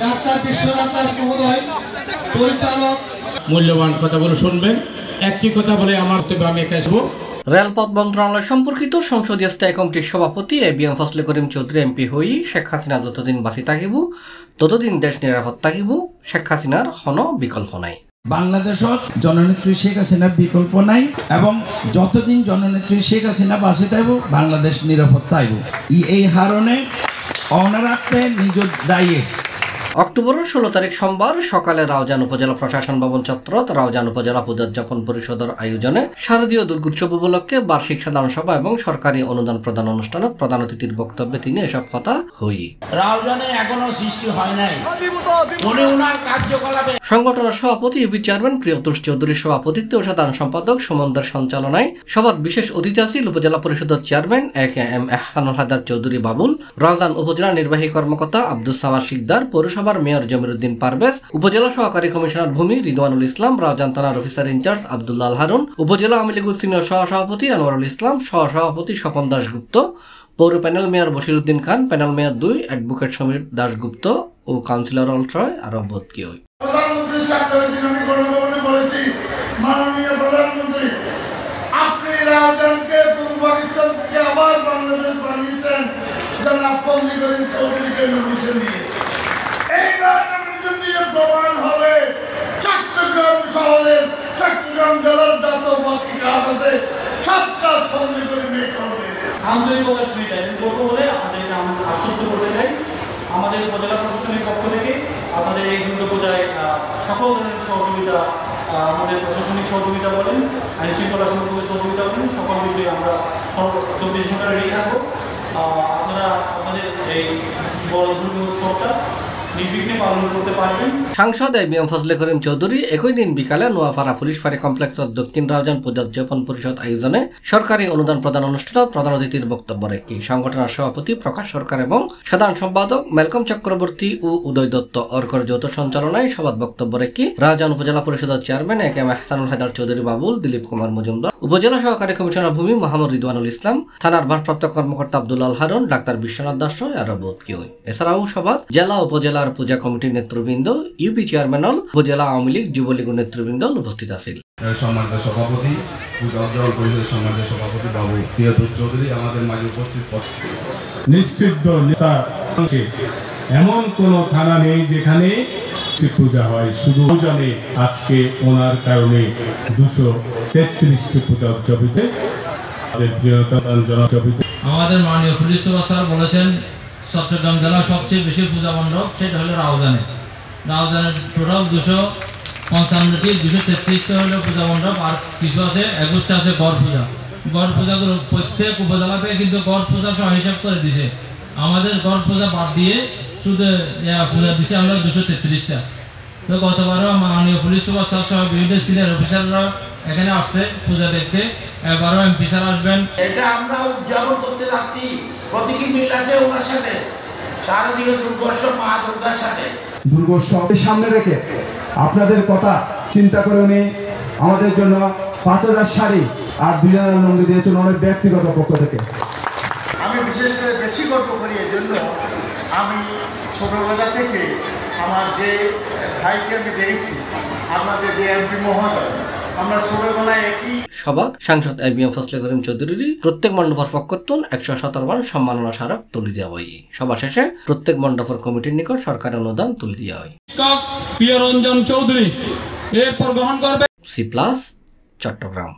Doctor Biswanath Das মহোদয় পরিচালক। মূল্যবান কথাগুলো শুনবেন। একটি কথা বলে আমার তবে আমি আসব রেলপথ মন্ত্রণালয় সম্পর্কিত সংসদীয় স্থায়ী কমিটির সভাপতি A B M Fazle Karim Chowdhury MP হই শেখ হাসিনা যতদিন বাঁচি থাকিব ততদিন দেশ নিরাপদ থাকিব শেখ হাসিনার হন বিকল্প নাই। বাংলাদেশত জননেত্রী শেখ হাসিনার বিকল্প নাই এবং যতদিন জননেত্রী শেখ হাসিনা বাঁচে থাকব বাংলাদেশ নিরাপদ থাকব। ই- এই হারণে অনারাত্রে নিজ দায়ী অক্টোবরের ষোলো তারিখ সোমবার সকালে রাউজান উপজেলা প্রশাসন ভবন চত্বরত রাউজান উপজেলা পূজোযাপন পরিষদের আয়োজনে শারদীয় দুর্গোৎসব উপলক্ষে বার্ষিক সাধারণ সভা এবং সরকারি অনুদান প্রদান অনুষ্ঠানত প্রধান অতিথির বক্তব্যে তিনি এসব কথা হই। রাউজানে এখনও সৃষ্টি হয় নাই। কার্যকলাপে সংগঠনের সভাপতি ইউপি চেয়ারম্যান প্রিয়তোষ চৌধুরীর সভাপতিত্বে ও সাধারণ সম্পাদক সুমনদের সঞ্চালনায় সভাত বিশেষ অতিথি আছেন উপজেলা পরিষদের chairman A K M Ehsanul Haider Chowdhury Babul রাজধান উপজেলা নির্বাহী কর্মকর্তা আব্দুল সামার শিকদার পৌরসভার মেয়র জমিরুদ্দিন পারভেজ, উপজেলা সহকারী কমিশনার ভূমি রিদওয়ানুল ইসলাম রাউজান থানার অফিসার ইনচার্জ আব্দুল্লাহ হারুন, উপজেলা আওয়ামী লীগের সিনিয়র সহসভাপতি আনোয়ারুল ইসলাম, সহসভাপতি স্বপন দাশগুপ্ত, পৌর panel mayor Bashiruddin Khan, panel mayor দুই, অ্যাডভোকেট সমীর দাশগুপ্ত ও কাউন্সিলর অলট্রয় আরও বোধকি হই প্রধানমন্ত্রীর সামনে ওই দিন আমি গণভবনে মাননীয় আপনি থেকে আবার বাংলাদেশ বানিয়েছেন দিয়ে এইবার নমিশন দিয়ে প্রমাণ হবে চট্টগ্রাম শহরের চট্টগ্রাম জেলার যত বাকি কাজ আছে সব কাজ করিমে করবে। আন্তরিকতার সহিত আয়োজন করব বলে আমাদেরকে আশ্বস্ত করতে চাই। আমাদের উপজেলা প্রশাসনের পক্ষ থেকে আমাদের এই দুর্গাপূজায় সকল ধরনের সহযোগিতা আমাদের প্রশাসনিক সহযোগিতা বলেন, আইন শৃঙ্খলা সম্পর্কে সহযোগিতা বলেন, সকল বিষয়ে আমরা চব্বিশ ঘণ্টা রেডি থাকব। আপনারা আমাদের এই বড় দুর্গা উৎসবটা নির্বিঘ্নে পালন করতে সাংসদ A B M Fazle Karim Chowdhury একই দিন বিকালে নোয়াপাড়া পুলিশ ফাঁড়ি কমপ্লেক্সের দক্ষিণ রাউজান পূজোজ্জাপন পরিষদ আয়োজনে সরকারি অনুদান প্রদান অনুষ্ঠানত প্রধান অতিথির বক্তব্য রেখে সংগঠনের সভাপতি প্রকাশ সরকার এবং সাধারণ সম্পাদক মেলকম চক্রবর্তী ও উদয় দত্ত অর্কর যৌথ সঞ্চালনায় সভাত বক্তব্য রেখে রাউজান উপজেলা পরিষদের chairman A K M Ehsanul Haider Chowdhury Babul Dilip Kumar Majumder উপজেলা সহকারী কমিশনার ভূমি মোহাম্মদ রিদওয়ানুল ইসলাম, থানার ভারপ্রাপ্ত কর্মকর্তা আব্দুল আল হারুন, ডাক্তার বিশ্বনাথ দাস আরও বোধ কি হই এছাড়াও সভাত জেলা উপজেলার পূজা কমিটির নেতৃবৃন্দ, ইউপি চেয়ারম্যান উপজেলা আওয়ামী লীগ যুবলীগের নেতৃবৃন্দ উপস্থিত সম্মানিত সভাপতি সভাপতি বাবু চৌধুরী আমাদের মাঝে উপস্থিত নেতা এমন কোন থানা নেই যেখানে পূজা হয়। শুধু আজকে ওনার কারণে দুশো আমাদের মাননীয় পুলিশ সুপার বলেছেন চট্টগ্রাম জেলার সবচেয়ে বেশি পূজা মণ্ডপ, সেটা হলো রাউজানে। রাউজানের টোটাল দুশো পঞ্চান্নটি, দুশো তেত্রিশটা হলো পূজা মণ্ডপ, আর কিছু আছে, একুশটা আছে গড় পূজা। গড় পূজাগুলো প্রত্যেক উপজেলাতে কিন্তু গড় পূজা সহ হিসাব করে দিছে। আমাদের গড় পূজা বাদ দিয়ে শুধু পূজা দিছে আমরা দুশো তেত্রিশটা। তো গতবারও মাননীয় পুলিশ সুপার স্যার সহ বিভিন্ন সিনিয়র অফিসাররা এখানে আসছে পূজা দেখতে। এবারও এমপি স্যার আসবেন। এটা আমরা উদযাপন করতে যাচ্ছি। প্রতীকী মিল আছে ওনার সাথে। শারদীয় দুর্গোৎসব মা দুর্গার সাথে দুর্গোৎসবকে সামনে রেখে আপনাদের কথা চিন্তা করে উনি আমাদের জন্য পাঁচ হাজার শাড়ি আর দুই হাজার মন্দির দিয়েছেন অনেক ব্যক্তিগত পক্ষ থেকে। আমি বিশেষ করে বেশি গর্ব করি এর জন্য আমি ছোটবেলা থেকে আমার যে ভাইকে আমি দেখেছি আমাদের যে এমপি মহোদয় আমরা ছোটবেলায় একই সভাত সাংসদ A B M Fazle Karim Chowdhury প্রত্যেক মণ্ডপের পক্ষত্বন একশো সতেরো বার সম্মাননা স্মারক তুলে দেওয়া হয়। সভা শেষে প্রত্যেক মণ্ডপের কমিটির নিকট সরকারি অনুদান তুলে দেওয়া হয়। শিক্ষক প্রিয়রঞ্জন চৌধুরী এরপর গ্রহণ করবে সি প্লাস চট্টগ্রাম।